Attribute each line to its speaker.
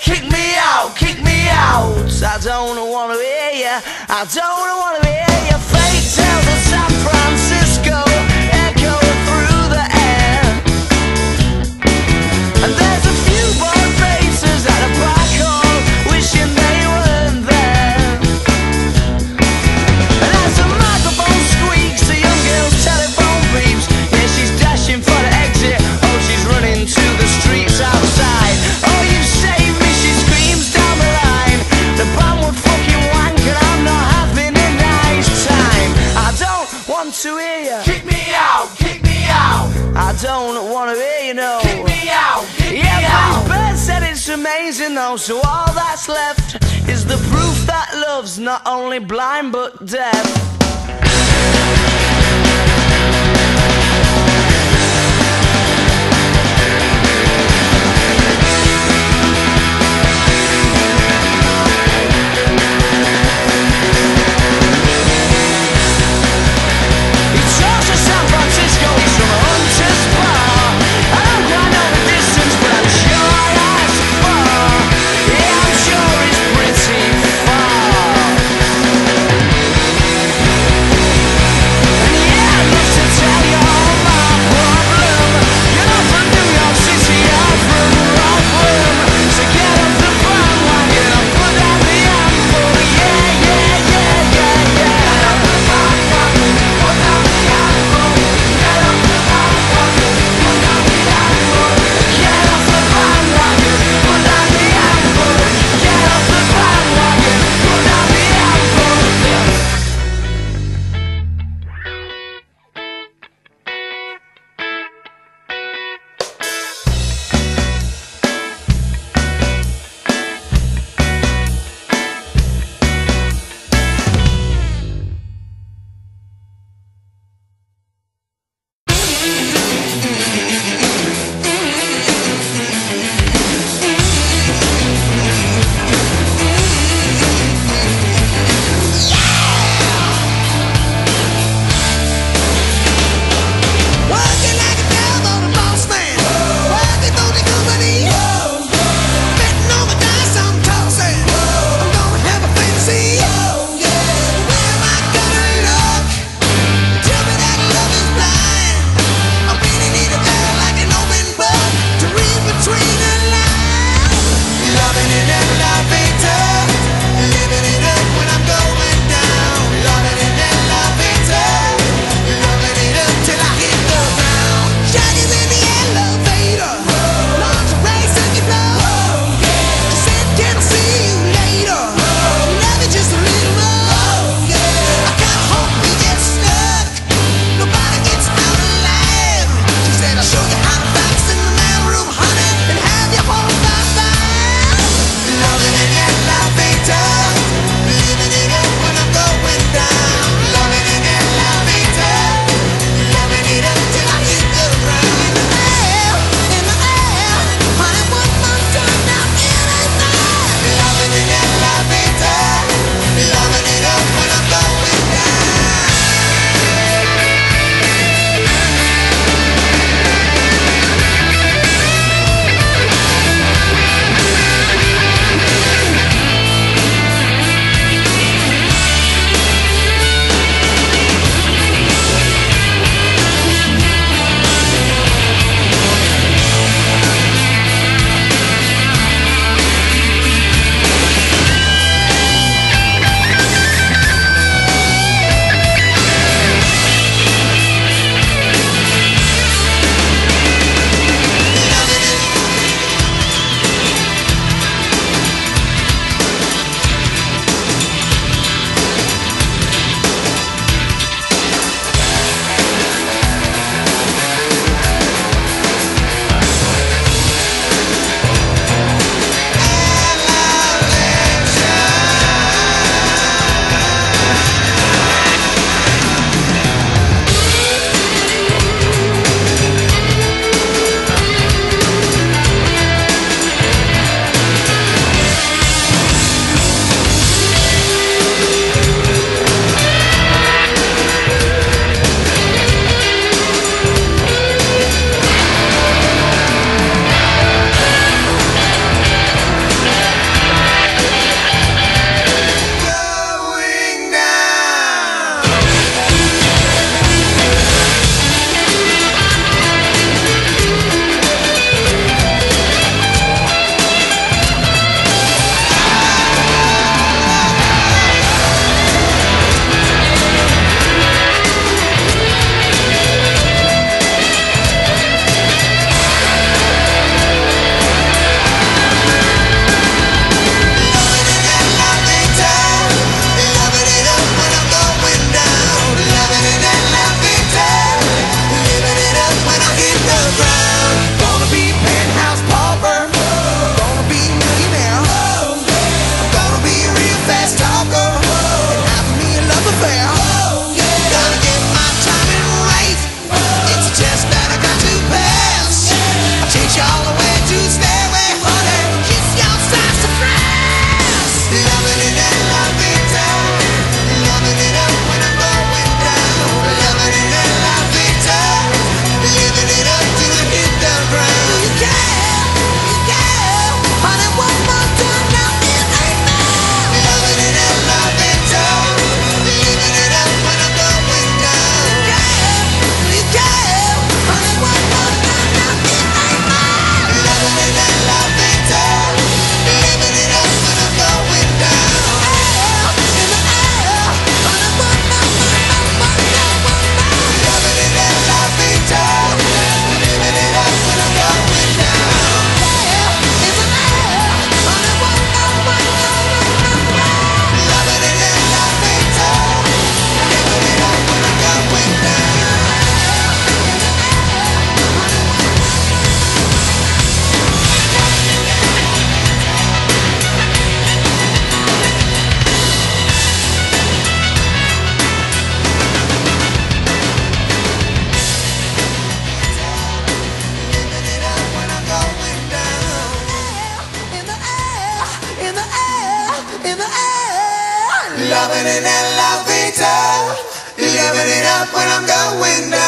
Speaker 1: kick me out, kick me out. I don't want to hear you, I don't want to hear you. Want to hear you.
Speaker 2: Kick me out, kick me out,
Speaker 1: I don't want to hear you, no.
Speaker 2: kick me out, kick
Speaker 1: Yeah,
Speaker 2: me out.
Speaker 1: Bird said it's amazing though, so all that's left is the proof that love's not only blind but deaf.
Speaker 3: Revving it up when I'm going down.